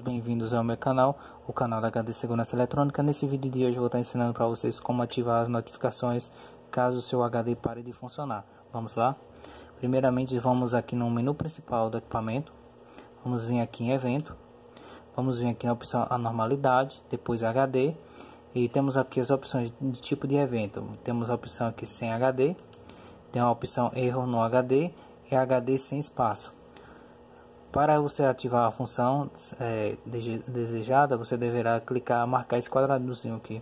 Bem-vindos ao meu canal, o canal da HD Segurança Eletrônica. Nesse vídeo de hoje eu vou estar ensinando para vocês como ativar as notificações caso o seu HD pare de funcionar. Vamos lá? Primeiramente vamos aqui no menu principal do equipamento, vamos vir aqui em evento, vamos vir aqui na opção anormalidade, depois HD e temos aqui as opções de tipo de evento. Temos a opção aqui sem HD, tem a opção erro no HD e HD sem espaço. Para você ativar a função é, desejada, você deverá clicar marcar esse quadradozinho aqui.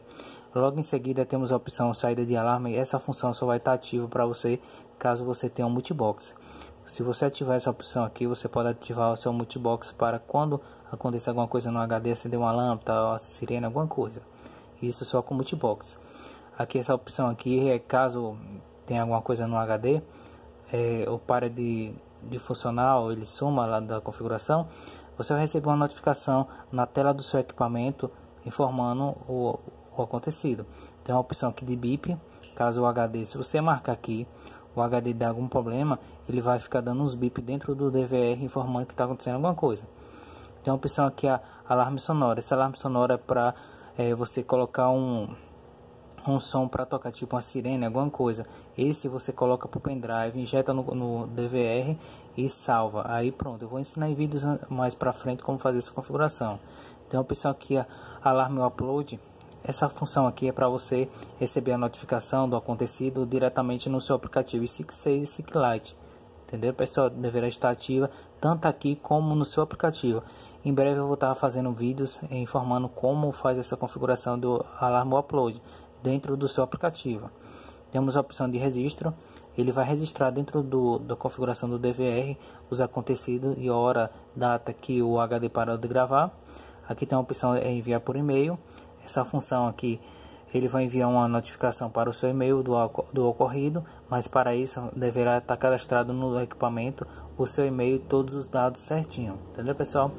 Logo em seguida temos a opção saída de alarme essa função só vai estar ativa para você caso você tenha um multibox. Se você ativar essa opção aqui, você pode ativar o seu multibox para quando acontecer alguma coisa no HD, acender uma lâmpada, uma sirene, alguma coisa. Isso só com multibox. Aqui essa opção aqui é caso tenha alguma coisa no HD, é, ou pare de de funcional, ele suma lá da configuração, você vai receber uma notificação na tela do seu equipamento informando o, o acontecido. Tem uma opção aqui de bip, caso o HD, se você marcar aqui, o HD der algum problema, ele vai ficar dando uns bip dentro do DVR informando que está acontecendo alguma coisa. Tem uma opção aqui, a alarme sonora. Esse alarme sonora é para é, você colocar um um som para tocar tipo uma sirene, alguma coisa. Esse você coloca para o pendrive, injeta no, no, DVR e salva. Aí pronto, eu vou ensinar em vídeos mais para frente como fazer essa configuração. Tem a opção aqui, a alarme upload. Essa função aqui é para você receber a notificação do acontecido diretamente no seu aplicativo SIC6 e SIC-Lite. Entendeu? Pessoal, deverá estar ativa tanto aqui como no seu aplicativo. Em breve eu vou estar fazendo vídeos informando como faz essa configuração do alarme upload dentro do seu aplicativo. Temos a opção de registro, ele vai registrar dentro do, da configuração do DVR os acontecidos e hora, data que o HD parou de gravar. Aqui tem a opção é enviar por e-mail. Essa função aqui ele vai enviar uma notificação para o seu e-mail do, do ocorrido, mas para isso deverá estar cadastrado no equipamento o seu e-mail e todos os dados certinho, entendeu pessoal?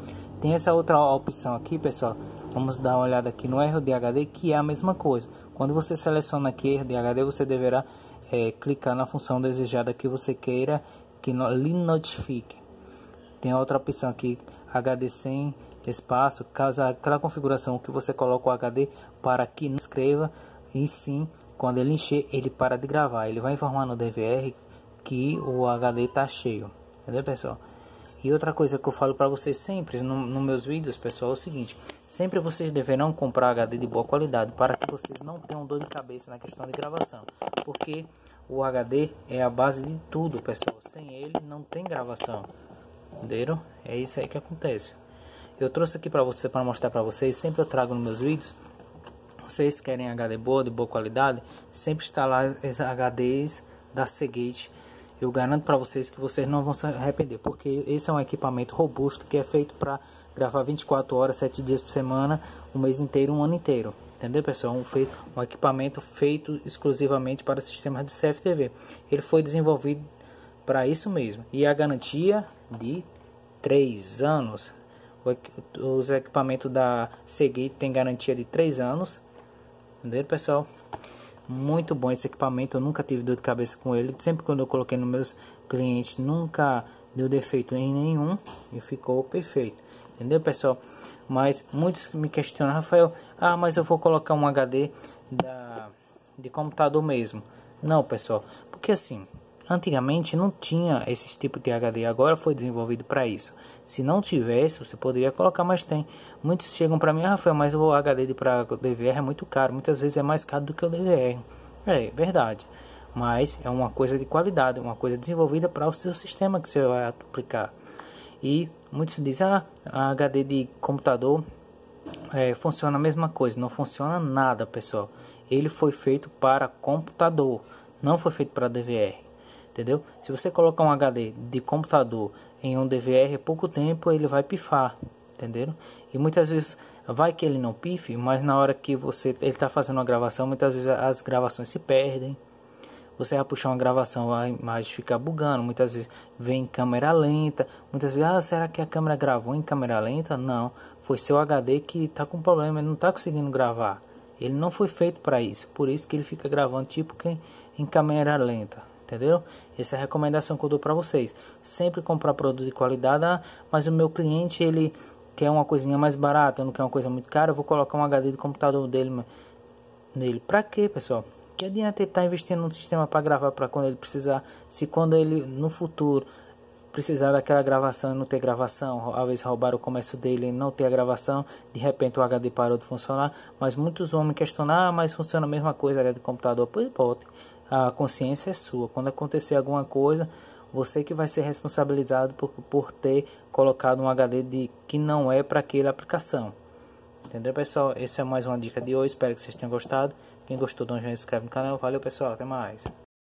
Tem essa outra opção aqui pessoal, vamos dar uma olhada aqui no erro de HD que é a mesma coisa. Quando você seleciona aqui erro de HD você deverá é, clicar na função desejada que você queira que lhe notifique. Tem outra opção aqui HD sem espaço, caso aquela configuração que você coloca o HD para que não escreva e sim, quando ele encher, ele para de gravar. Ele vai informar no DVR que o HD está cheio. Entendeu, pessoal? E outra coisa que eu falo para vocês sempre nos no meus vídeos, pessoal, é o seguinte: sempre vocês deverão comprar HD de boa qualidade para que vocês não tenham dor de cabeça na questão de gravação, porque o HD é a base de tudo, pessoal. Sem ele não tem gravação. Entenderam? É isso aí que acontece. Eu trouxe aqui para você para mostrar para vocês, sempre eu trago nos meus vídeos. Vocês querem HD boa, de boa qualidade, sempre instalar HDs da Seagate. Eu garanto para vocês que vocês não vão se arrepender, porque esse é um equipamento robusto que é feito para gravar 24 horas, 7 dias por semana, um mês inteiro, um ano inteiro. Entendeu, pessoal? Um, feito, um equipamento feito exclusivamente para sistemas de CFTV. Ele foi desenvolvido para isso mesmo. E a garantia de 3 anos os equipamentos da Segui tem garantia de 3 anos. Entendeu, pessoal? Muito bom esse equipamento. Eu nunca tive dor de cabeça com ele. Sempre quando eu coloquei nos meus clientes, nunca deu defeito em nenhum. E ficou perfeito. Entendeu, pessoal? Mas muitos me questionam, Rafael, ah, mas eu vou colocar um HD da, de computador mesmo. Não, pessoal, porque assim, Antigamente não tinha esse tipo de HD, agora foi desenvolvido para isso. Se não tivesse, você poderia colocar, mas tem. Muitos chegam para mim, ah, Rafael, mas o HD para DVR é muito caro. Muitas vezes é mais caro do que o DVR. É verdade, mas é uma coisa de qualidade, uma coisa desenvolvida para o seu sistema que você vai aplicar. E muitos dizem, ah, HD de computador é, funciona a mesma coisa. Não funciona nada, pessoal. Ele foi feito para computador, não foi feito para DVR entendeu? Se você colocar um HD de computador em um DVR, pouco tempo ele vai pifar, entendeu? E muitas vezes vai que ele não pife, mas na hora que você ele está fazendo uma gravação, muitas vezes as gravações se perdem. Você vai puxar uma gravação, a imagem fica bugando, muitas vezes vem em câmera lenta, muitas vezes, ah, será que a câmera gravou em câmera lenta? Não, foi seu HD que está com problema, ele não está conseguindo gravar. Ele não foi feito para isso, por isso que ele fica gravando tipo que em câmera lenta entendeu? Essa é a recomendação que eu dou para vocês. Sempre comprar produtos de qualidade, ah, mas o meu cliente ele quer uma coisinha mais barata, não quer uma coisa muito cara, eu vou colocar um HD de computador dele nele. Pra quê, pessoal? Que adianta ele estar tá investindo num sistema para gravar para quando ele precisar, se quando ele no futuro precisar daquela gravação e não ter gravação, às vezes roubar o comércio dele e não ter a gravação, de repente o HD parou de funcionar, mas muitos vão me questionar, ah, mas funciona a mesma coisa HD de computador, pois bote, a consciência é sua, quando acontecer alguma coisa, você que vai ser responsabilizado por, por ter colocado um HD de, que não é para aquela aplicação. Entendeu, pessoal? Essa é mais uma dica de hoje. Espero que vocês tenham gostado. Quem gostou, não se inscreve no canal. Valeu, pessoal. Até mais.